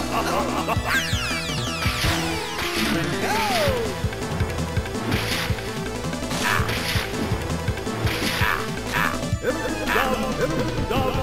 Let's go! Please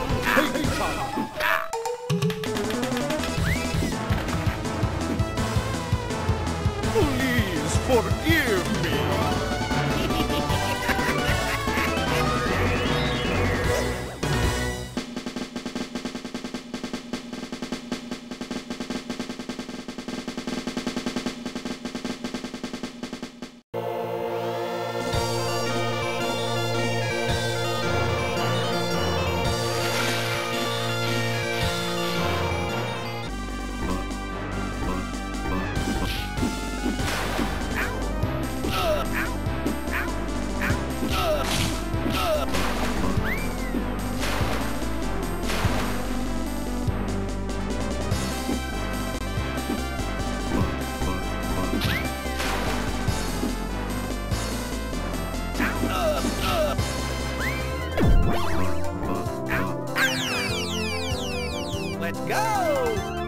Let's go!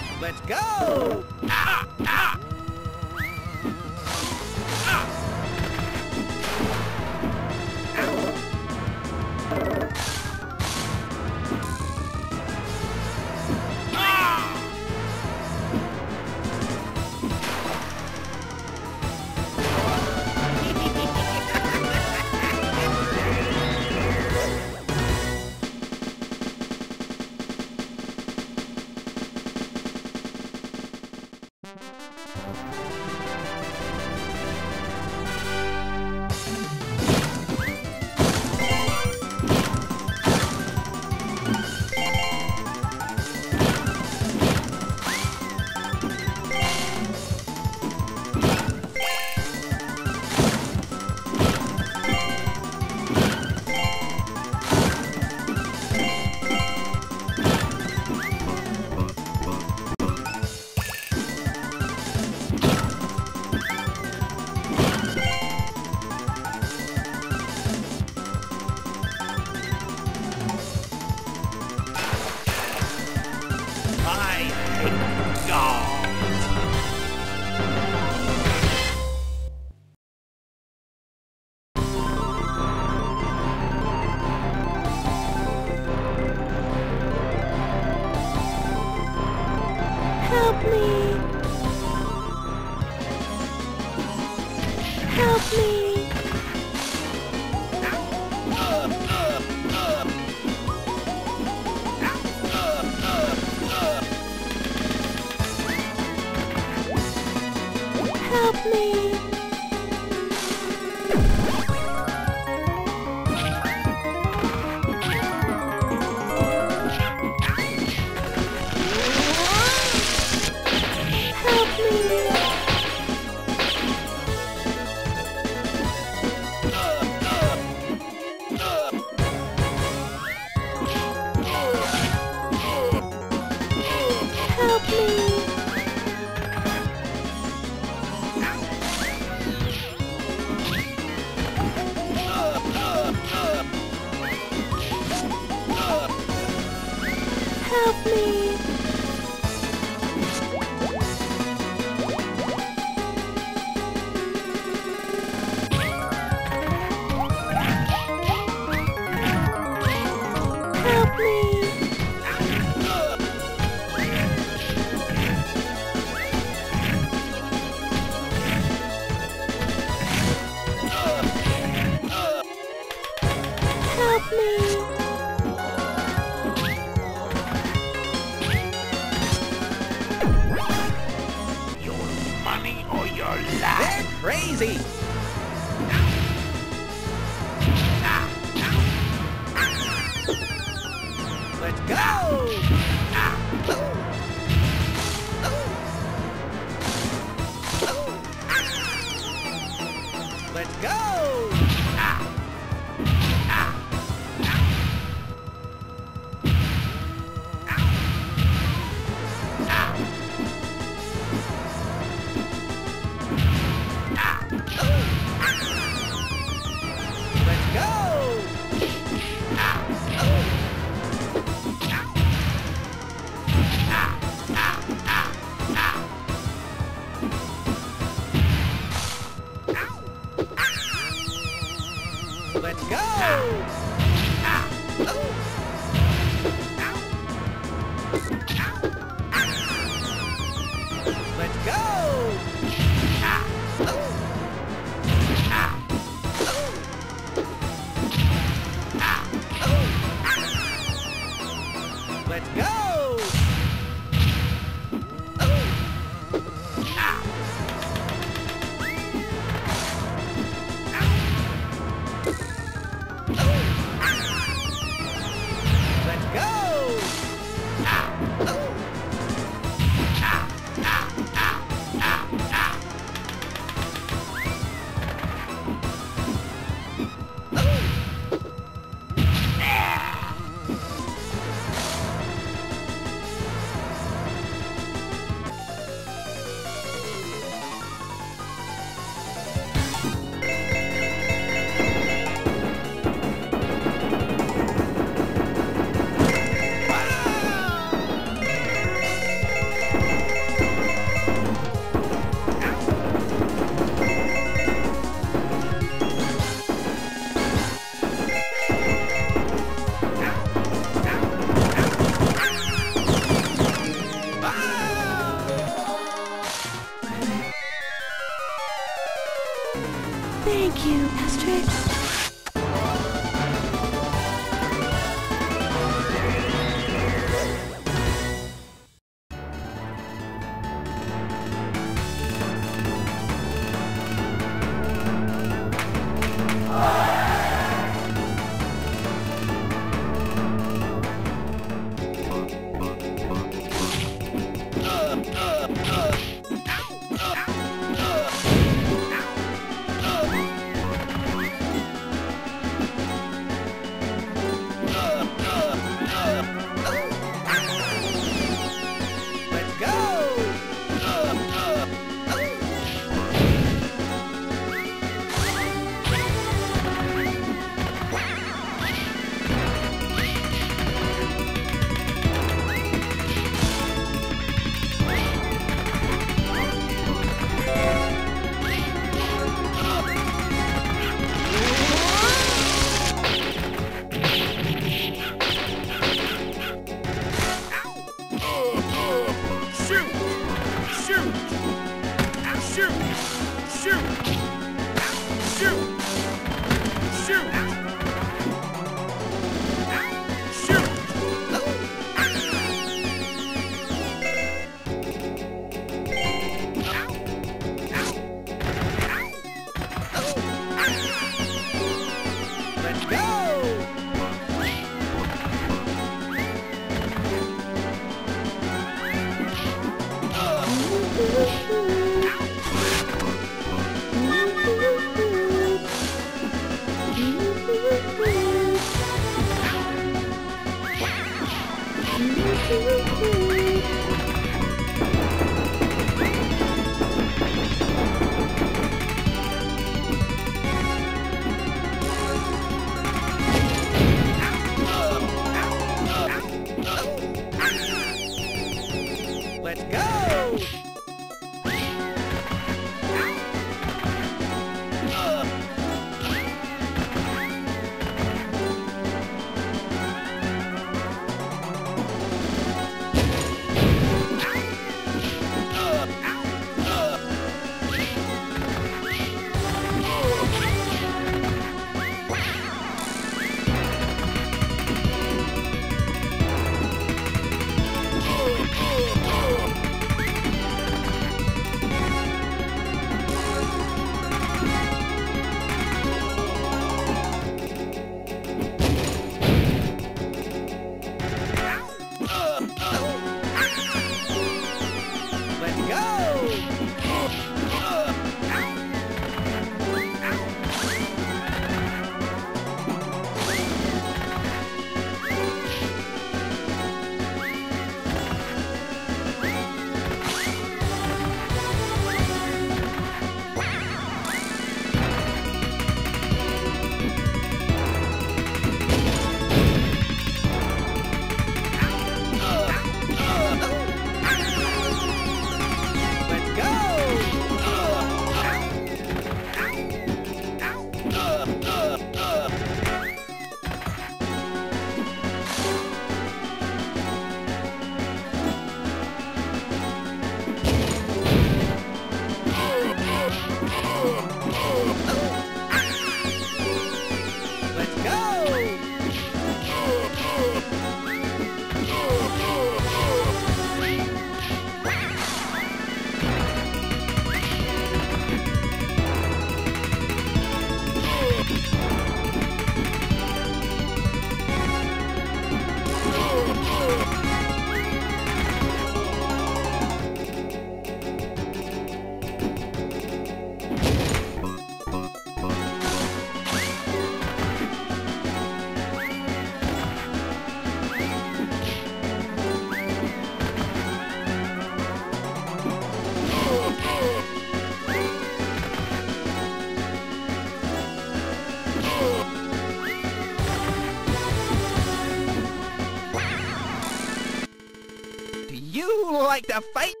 Like to fight?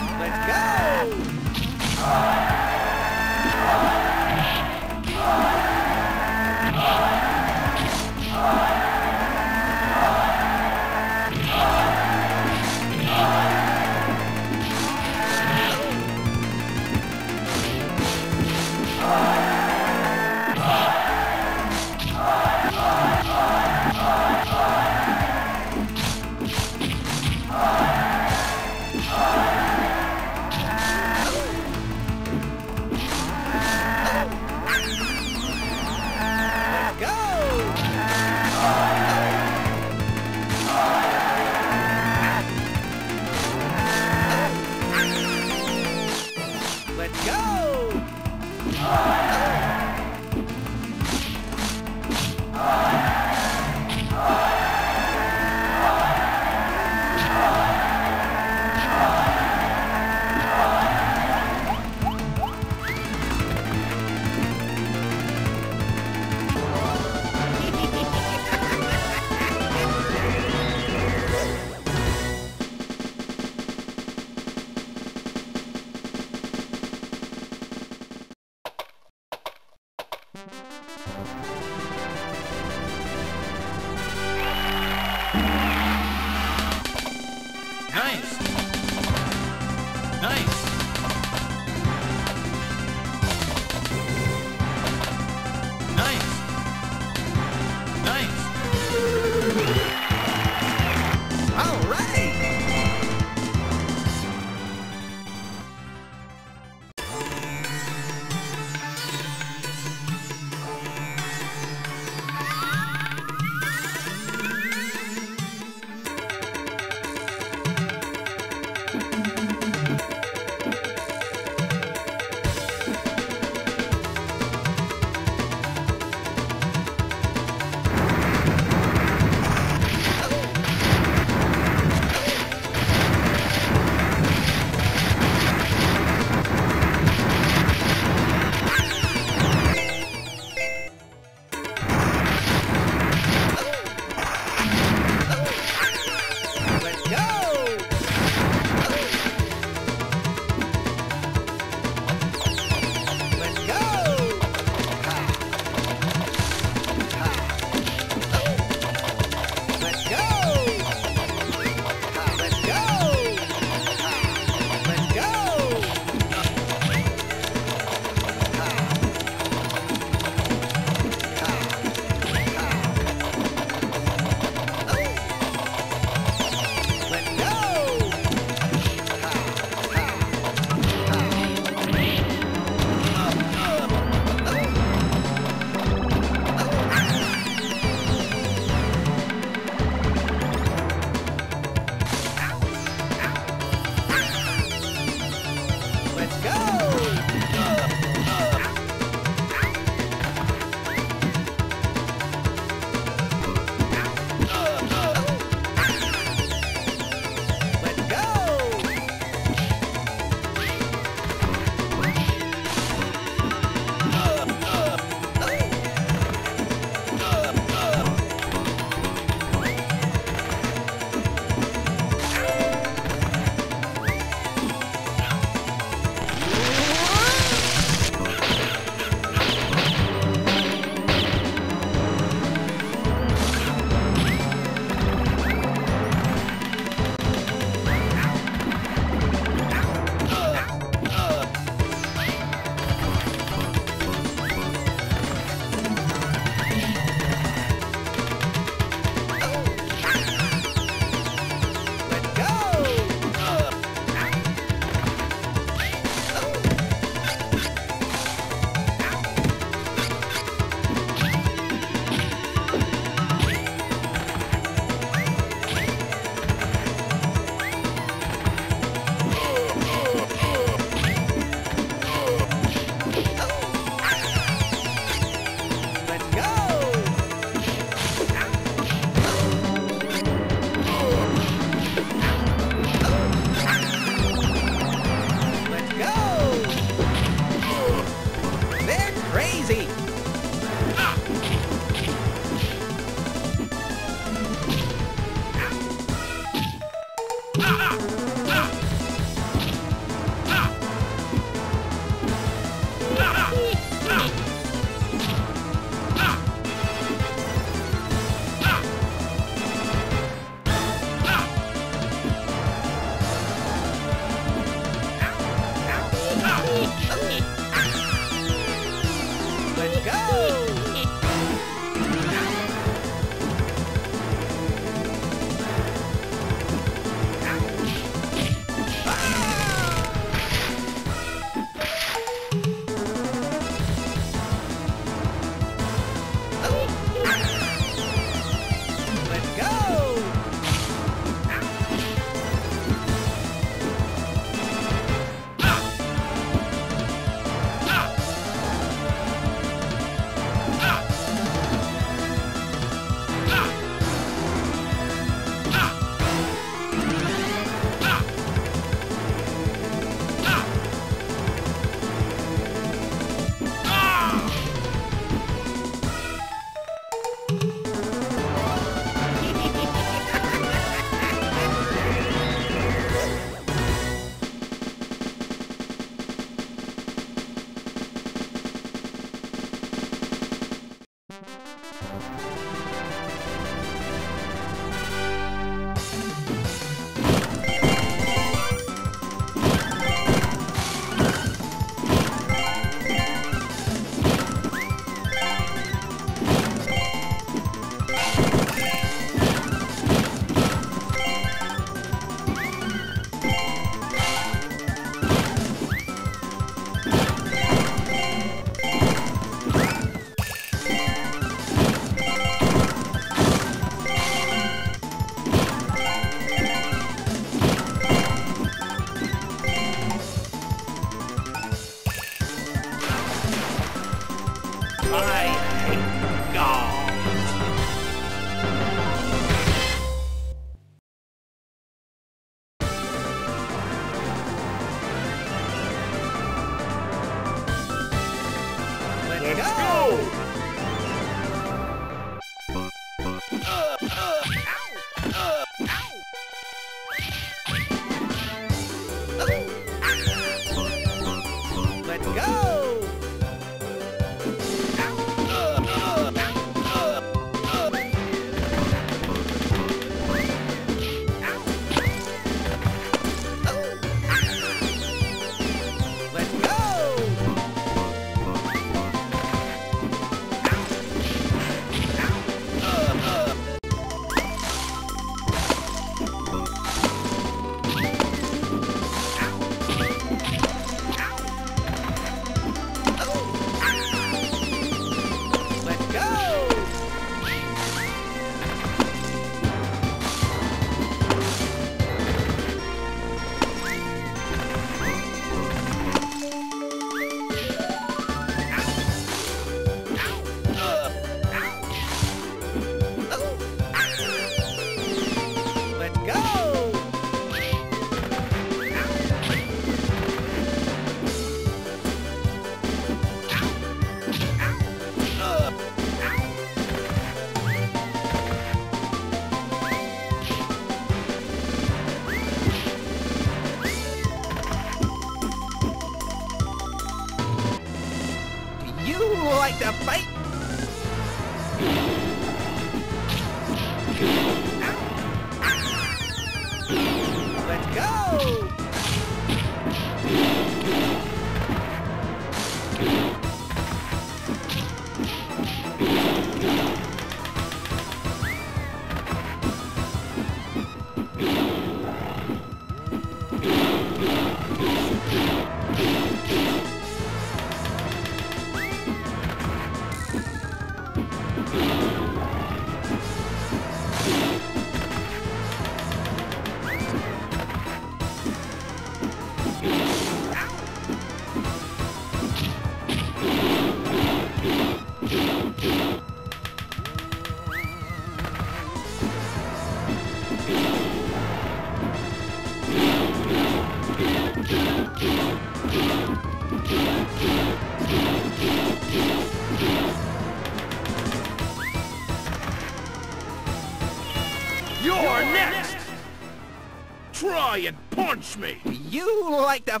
Me! You like to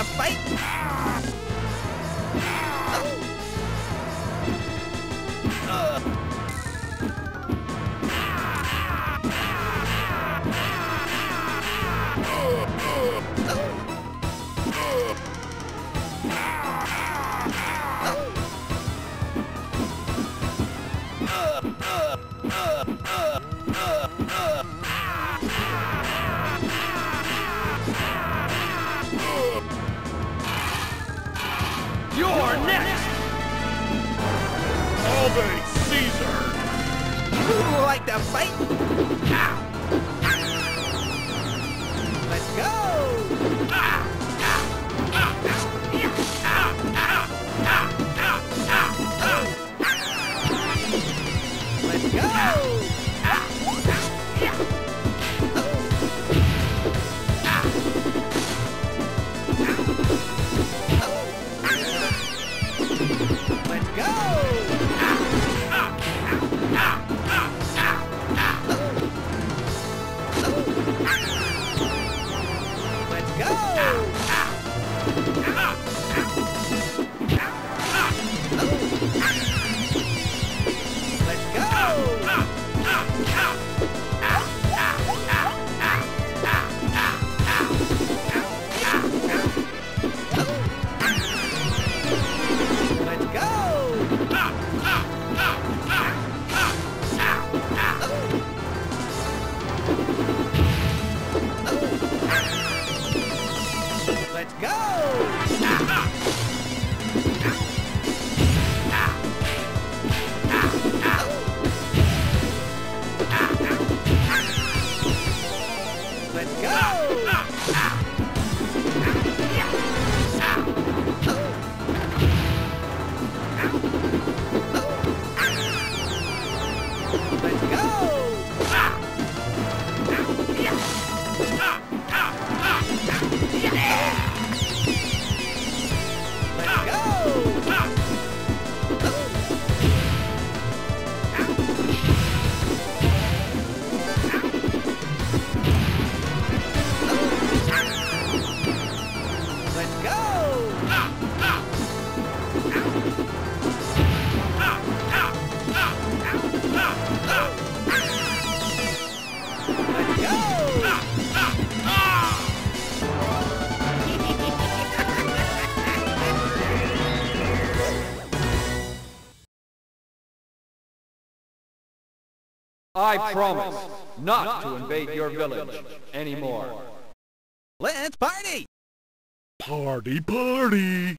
to fight? I promise not to invade your village anymore. Let's party! Party, party!